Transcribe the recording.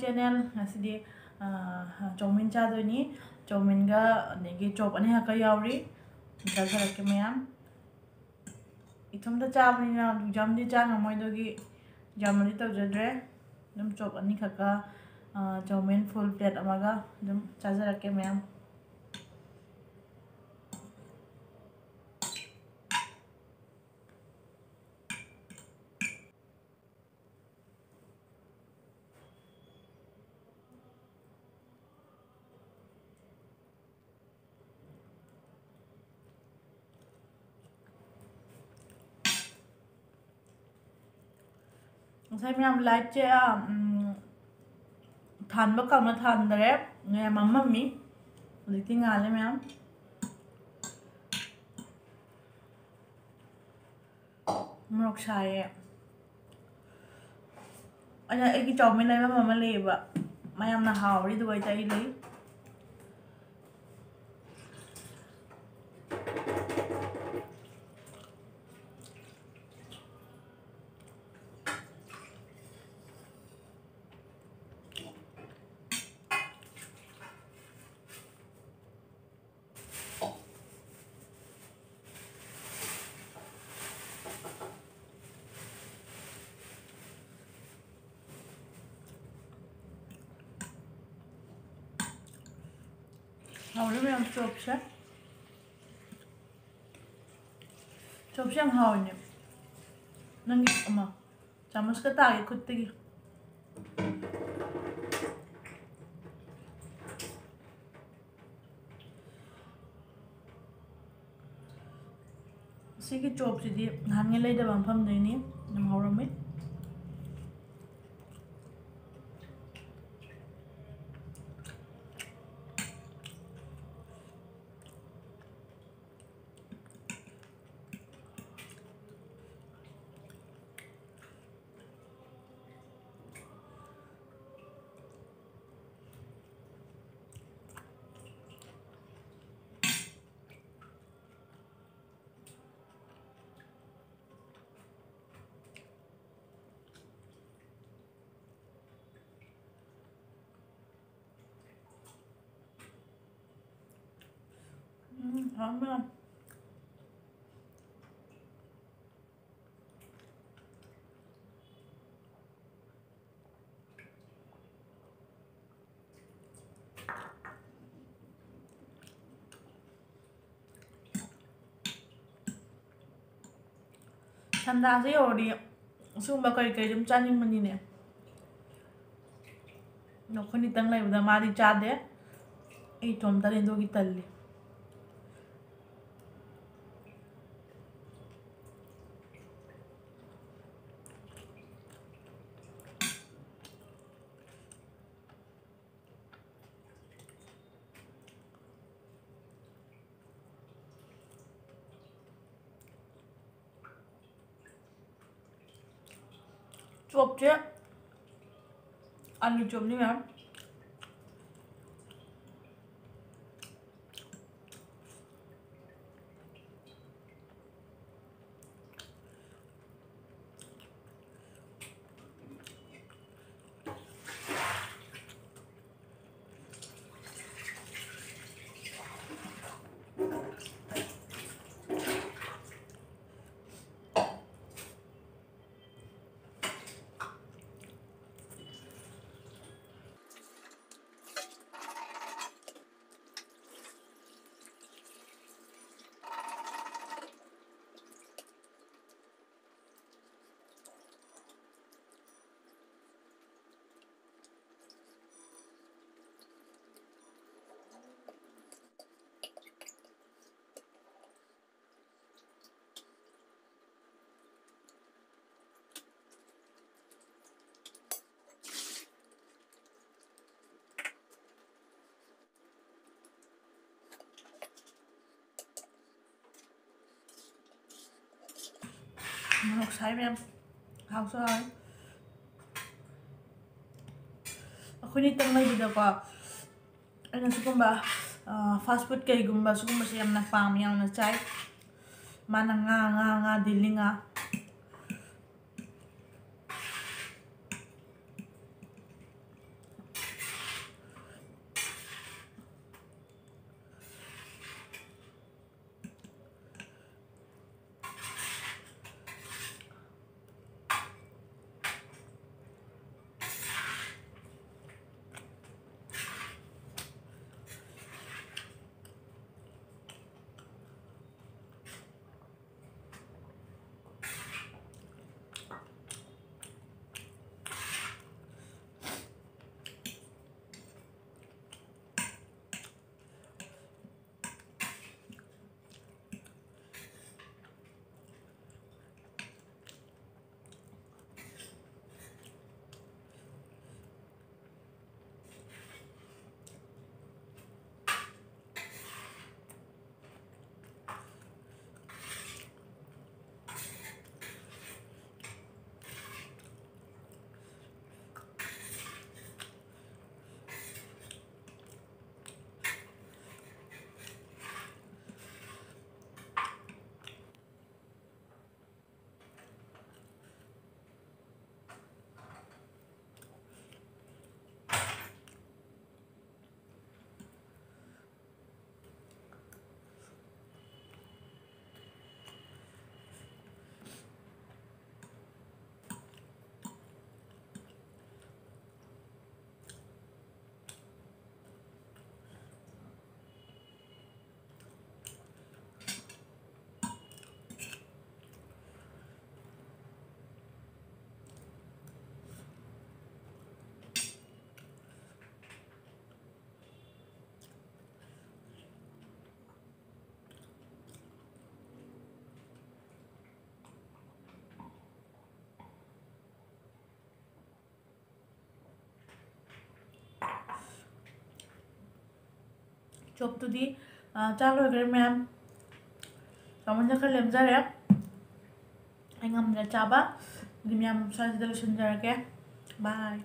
Channel ngasidi chowmin chadoni chowmin ga negi chop ani ha ka yawri dagara ke mayam ithumda chabni na jamdi changa moidogi jamani tawjadre dum chop ani khaka chowmin full plate amaga dum chajara ke mayam Saya memang belajar um, Than bakal na સાહેબ light છે આ than બકાવનો than દરે ને એમાં mummy લીધી ગાલે મેં આમ મોક્ષાએ અને એક ચોમીન લેવા મમ્મા લેવા મેં એમના હાવડી દવાઈ તાઈ લઈ đi hầu nó làm chộp sẽ chộp sẽ hầu nhỉ nang ama chamas ka tagi kuttigi sigi chop sidi hange leida bam pham dei ni nam hawramit हम ꯁꯟꯗꯥꯁꯦ ꯌꯧꯔꯗꯤ ꯁꯤꯒꯨꯝꯕ ꯀꯔꯤ ꯀꯔꯤ ꯑꯗꯨꯝ ꯆꯥꯅꯤꯡꯕꯅꯤꯅꯦ ꯑꯩꯈꯣꯏꯅꯤꯇꯪ ꯂꯩꯕꯗ ꯃꯥꯗꯤ ꯆꯥꯗꯦ ꯑꯩ ꯏꯇꯣꯝꯇ ꯔꯦꯟꯗꯣꯒꯤ ꯇꯜꯂꯤ talli चोपचे आलू चोप नहीं ma'am một sải em học sao ꯑꯩꯈꯣꯏꯅ ꯇꯪꯂꯩꯕꯗꯀꯣ ꯑꯩꯅ ꯁꯤꯒꯨꯝꯕ ꯐꯥꯁ ꯐꯨꯗ ꯀꯩꯒꯨꯝꯕ ꯁꯤꯒꯨꯝꯕꯁꯦ ꯌꯥꯝꯅ ꯄꯥꯝꯃꯦ ꯌꯥꯝꯅ ꯆꯥꯏ ꯃꯥꯅ ꯉꯥ ꯉꯥ ꯉꯥ ꯗꯦꯂꯤ ꯉꯥ चोप तो दी चालू है करें मैं समझ जाकर लेम जा रहा है. इंगा मुझे चाबा दिमाग में सारी दिलचस्पी जा रखे बाय